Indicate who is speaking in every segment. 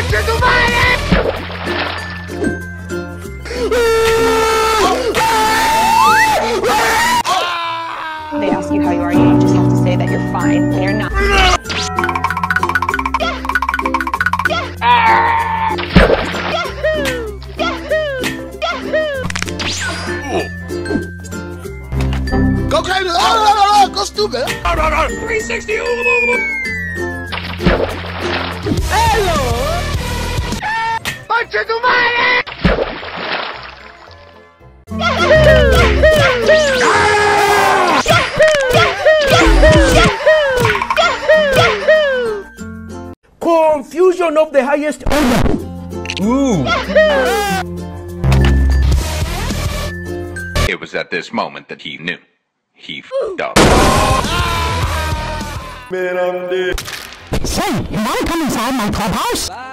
Speaker 1: They ask you how you are, you just have to say that you're fine when you're not.
Speaker 2: Go ah, ah, ah, crazy! Eh? Oh, no, no, no! Go stupid!
Speaker 3: 360.
Speaker 4: Confusion of the highest order. Ooh.
Speaker 5: It was at this moment that he knew. He fed up.
Speaker 4: man Say, you want to come inside my clubhouse?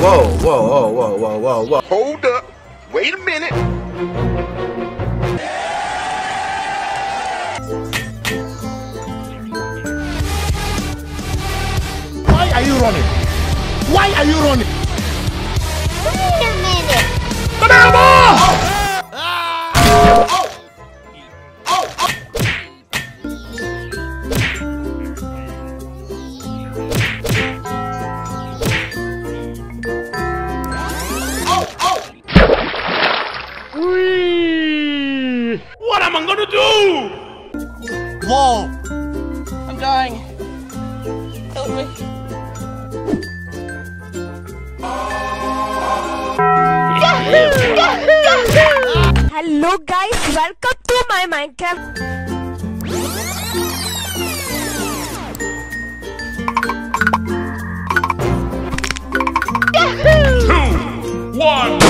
Speaker 2: Whoa, whoa, whoa, whoa, whoa, whoa, whoa.
Speaker 5: Hold up. Wait a minute.
Speaker 2: Why are you running? Why are you running?
Speaker 3: Am I gonna do?
Speaker 2: Whoa!
Speaker 1: I'm dying. Help me.
Speaker 6: Hello guys, welcome to my Minecraft.
Speaker 3: Two, one,